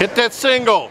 Hit that single.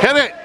Hit it.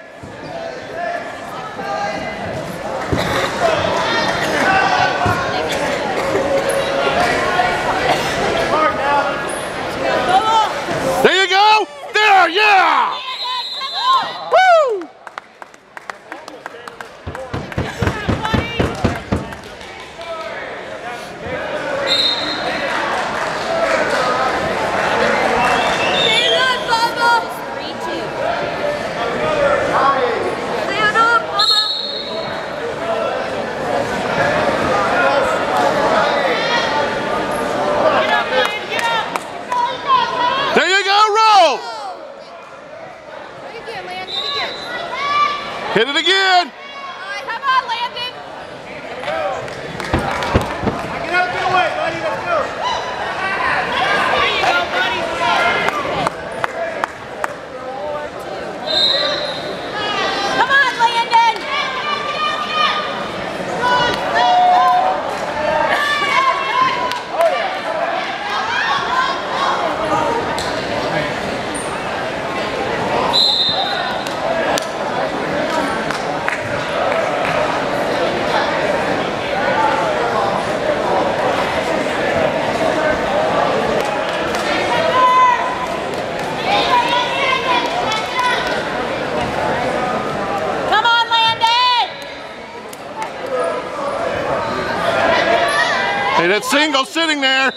It's single sitting there.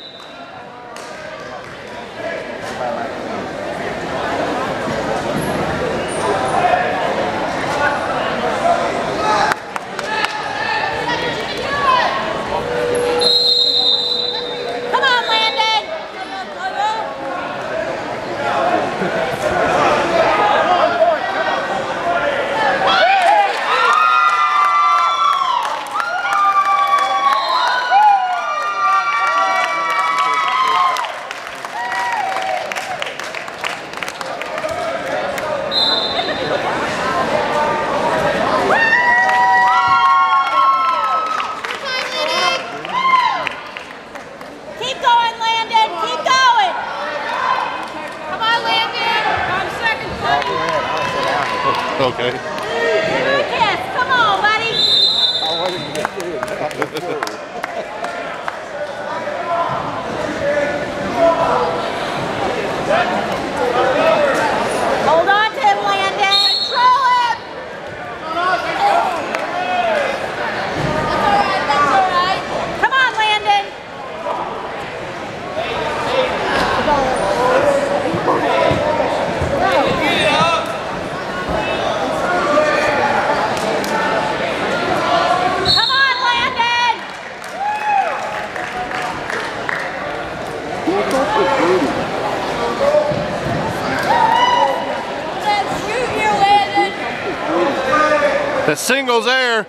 The single's there.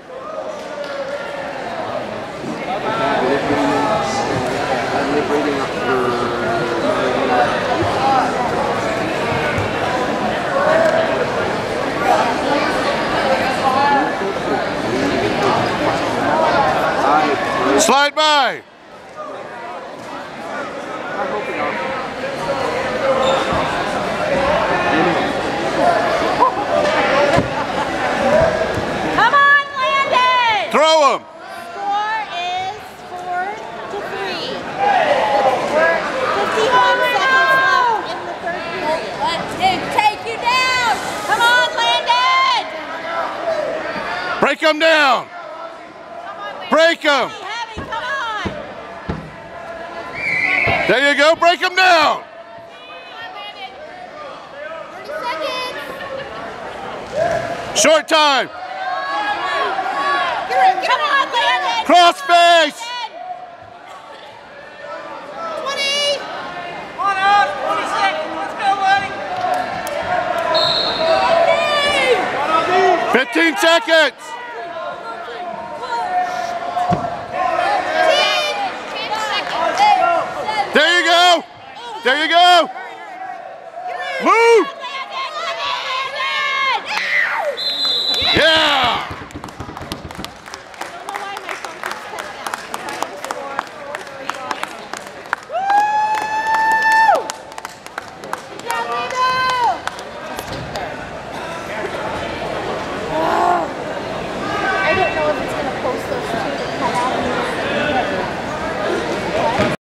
Throw them. Score is four to three. We're 51 seconds left in the third period. One, two, take you down. Come on, Landon. Break them down. Break them. There you go. Break them down. Short time. Cross face. Twenty. On out. 20 seconds. Let's go, buddy. One on 15 seconds. There you go. There you go. Move.